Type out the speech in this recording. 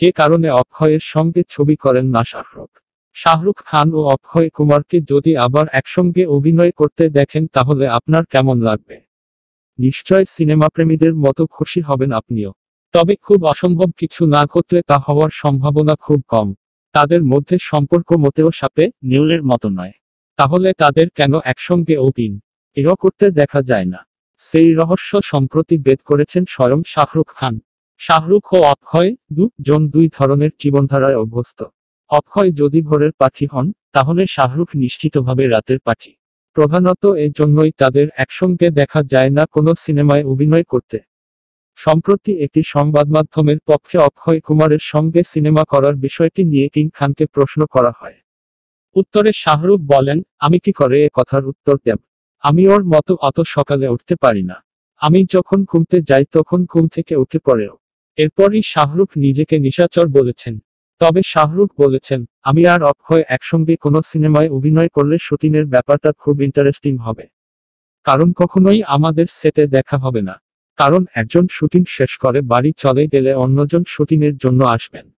যে কারণে অক্ষয়ের সঙ্গে ছবি করেন না শাহরুখ। শাহরুখ খান ও অক্ষয় কুমারকে যদি আবার একসঙ্গে অভিনয় করতে দেখেন তাহলে আপনার কেমন লাগবে? নিশ্চয় সিনেমাপ্রেমীদের মতো খুশি হবেন আপনিও। তবে খুব অসম্ভব কিছু না ঘটলে তা হওয়ার সম্ভাবনা খুব কম। তাদের মধ্যে সম্পর্ক মোটেও সাপে, নিউলের মতো নয়। তাহলে তাদের কেন একসঙ্গে অভিন? এও করতে দেখা যায় না। সেই রহস্য সম্প্রতি বেদ করেছেন স্বয়ং শাহরুখ খান। শাহরুখ ও অক্ষয় দুজন দুই ধরনের জীবনধারায় অভ্যস্ত। অক্ষয় যদি ভোরের পাখি হন, তাহলে শাহরুখ নিশ্চিতভাবে রাতের পাখি। প্রধানত এর জন্যই তাদের একসঙ্গে দেখা যায় না কোনো সিনেমায় অভিনয় করতে। সম্প্রতি একটি সংবাদ মাধ্যমের পক্ষে অক্ষয় কুমারের সঙ্গে সিনেমা করার বিষয়টি নিয়ে কিং খানকে প্রশ্ন করা হয়। উত্তরে শাহরুখ বলেন, আমি কি করে এ কথার উত্তর দেব? আমি ওর মতো অত সকালে উঠতে পারি না। আমি যখন ঘুমতে যাই তখন ঘুম থেকে উঠে পড়েও এরপরই শাহরুখ নিজেকে নিশাচর বলেছেন। তবে শাহরুখ বলেছেন, আমি আর অক্ষয় একসঙ্গে কোনো সিনেমায় অভিনয় করলে শুটিংয়ের ব্যাপারটা খুব ইন্টারেস্টিং হবে। কারণ কখনোই আমাদের সেটে দেখা হবে না। কারণ একজন শুটিং শেষ করে বাড়ি চলে গেলে অন্যজন শুটিংয়ের জন্য আসবেন।